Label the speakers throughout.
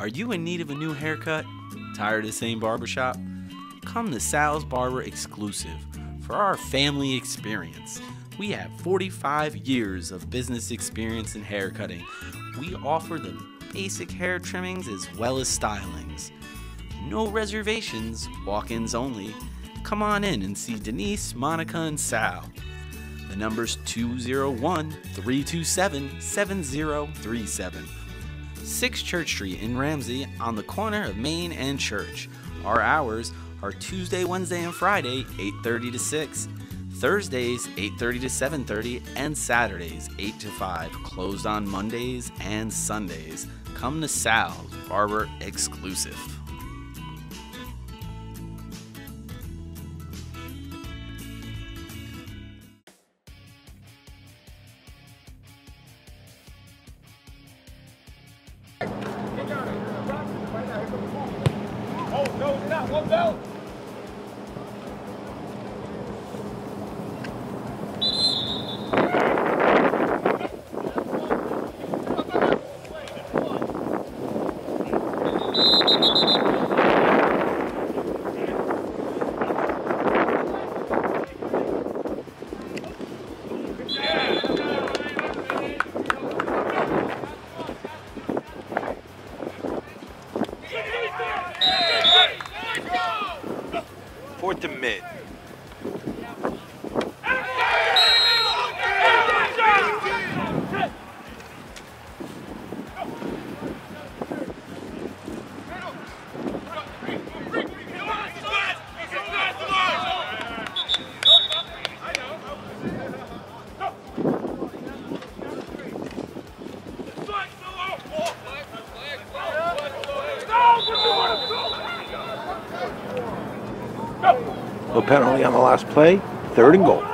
Speaker 1: Are you in need of a new haircut? Tired of the same barbershop? Come to Sal's Barber Exclusive for our family experience. We have 45 years of business experience in haircutting. We offer the basic hair trimmings as well as stylings. No reservations, walk ins only. Come on in and see Denise, Monica, and Sal. The number's 201 327 7037. 6 Church Street in Ramsey on the corner of Main and Church. Our hours are Tuesday, Wednesday, and Friday, 8:30 to 6. Thursdays 8:30 to 7:30 and Saturdays 8 to 5. Closed on Mondays and Sundays. Come to Sal's Barber Exclusive.
Speaker 2: Oh, no, not. One belt.
Speaker 3: No penalty on the last play. Third and goal.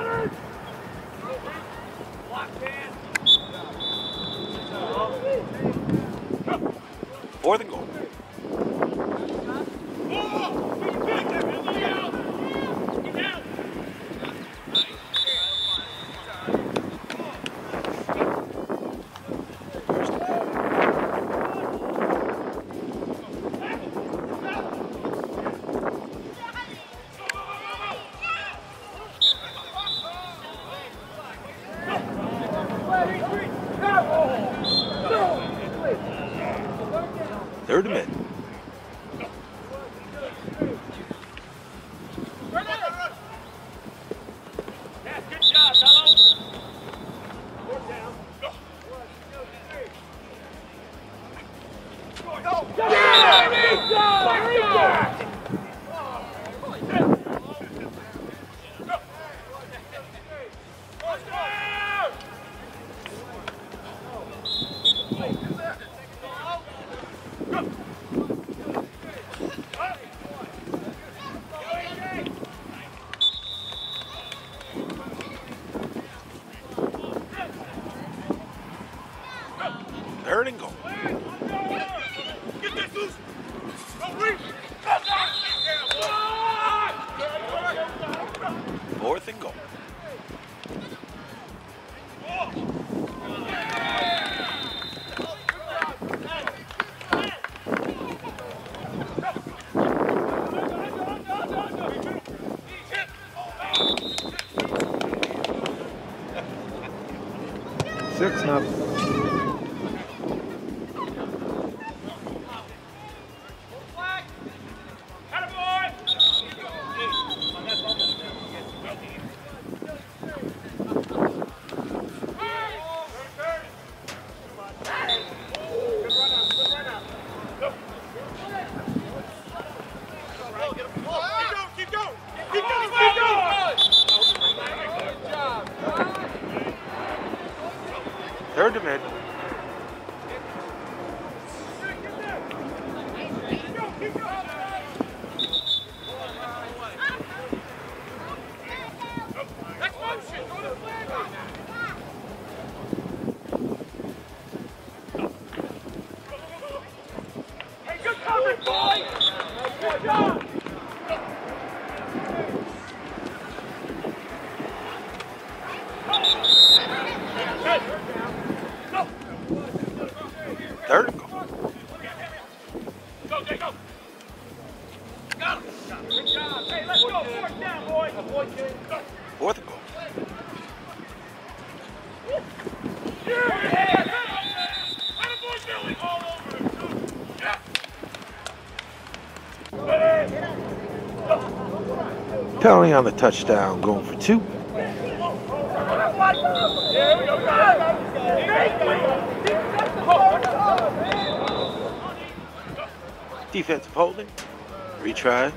Speaker 3: Penalty on the touchdown, going for two.
Speaker 4: Defensive holding. Retry.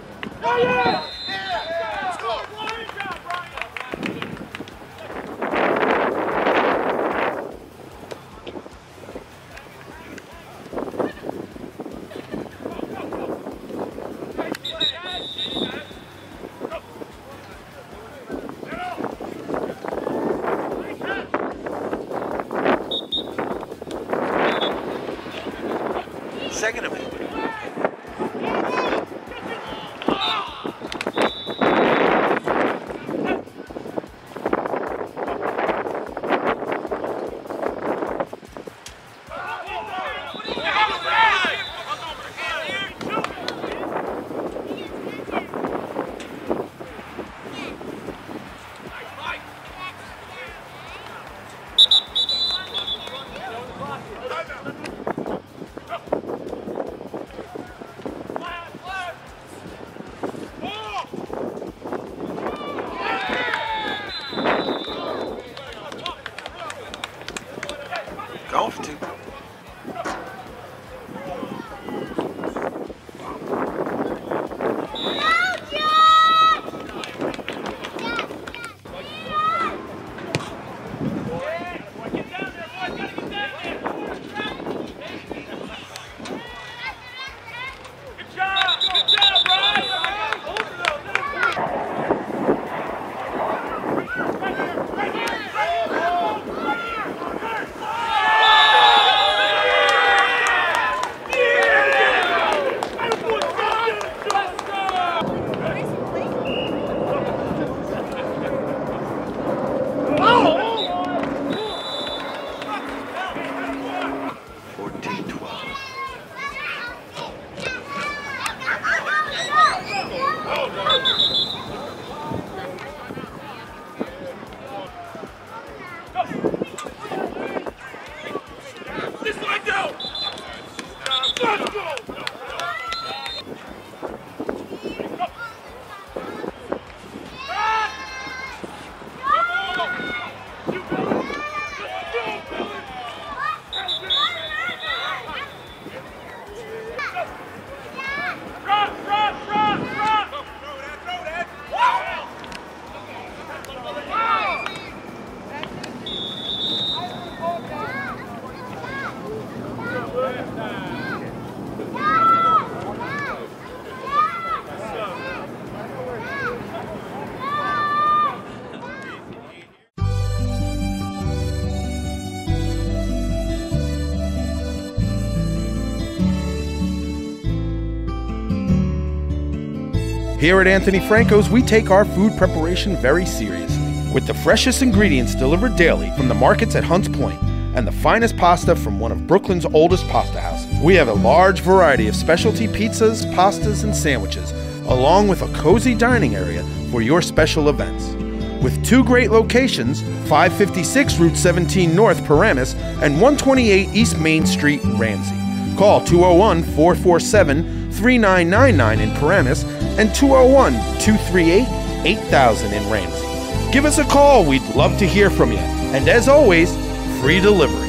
Speaker 5: Here at Anthony Franco's, we take our food preparation very seriously. With the freshest ingredients delivered daily from the markets at Hunts Point and the finest pasta from one of Brooklyn's oldest pasta houses, we have a large variety of specialty pizzas, pastas, and sandwiches, along with a cozy dining area for your special events. With two great locations 556 Route 17 North, Paramus, and 128 East Main Street, Ramsey. Call 201 447 3999 in Paramus and 201 238 8000 in Ramsey. Give us a call, we'd love to hear from you. And as always, free delivery.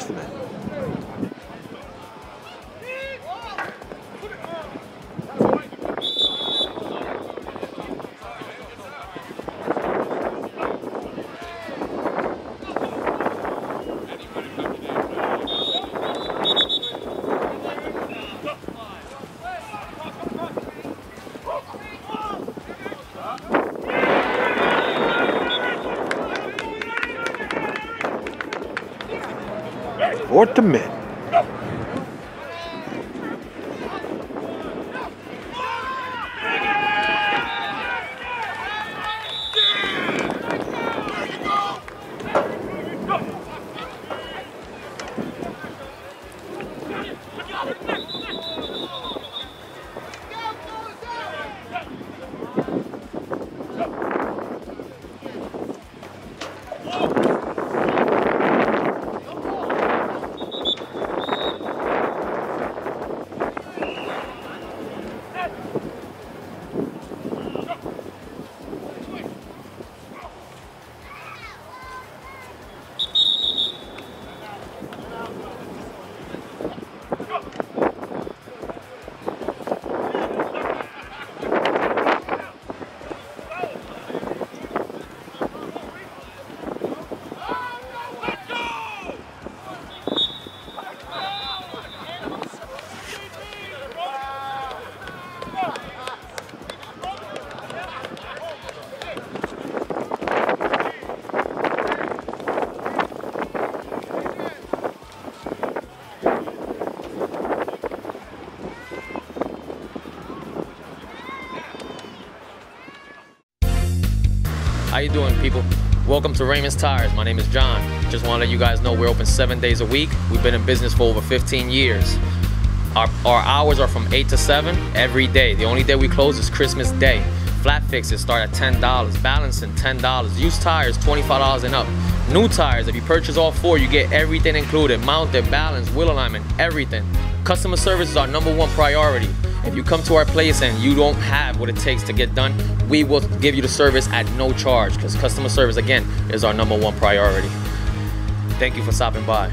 Speaker 3: First of it. Fourth to mid.
Speaker 6: that. You doing, people? Welcome to Raymond's Tires. My name is John. Just want to let you guys know we're open seven days a week. We've been in business for over 15 years. Our, our hours are from 8 to 7 every day. The only day we close is Christmas Day. Flat fixes start at $10, balancing $10, used tires $25 and up. New tires, if you purchase all four, you get everything included, mounted, balance, wheel alignment, everything. Customer service is our number one priority. If you come to our place and you don't have what it takes to get done, we will give you the service at no charge because customer service, again, is our number one priority. Thank you for stopping by.